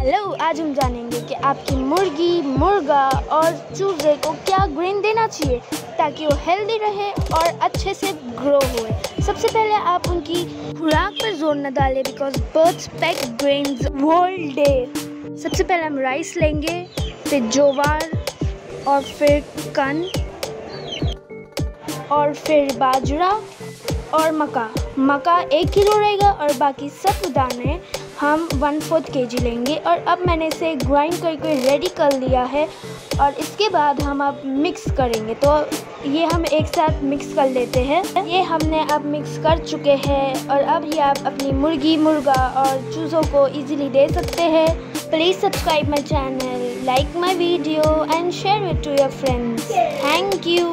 Hello आज हम जानेंगे कि आपकी मुर्गी, मुर्गा और चूजे को क्या ग्रेन देना चाहिए ताकि वो हेल्दी रहे और अच्छे से ग्रो हुए। सबसे पहले आप उनकी खुराक पर ज़ोर न डालें because birds pack grains world day सबसे पहले हम राइस लेंगे, फिर जोवार और फिर कन और फिर बाजरा और मका। मका एक किलो रहेगा और बाकी सब दाने हम वन फोर्थ के जी लेंगे। और अब मैंने इसे ग्राइंड करके रेडी कर लिया है और इसके बाद हम अब मिक्स करेंगे। तो ये हम एक साथ मिक्स कर लेते हैं। ये हमने अब मिक्स कर चुके हैं और अब ये आप अपनी मुर्गी, मुर्गा और चूज़ों को इजीली दे सकते हैं। Please subscribe my channel like my video and share it to your friends thank you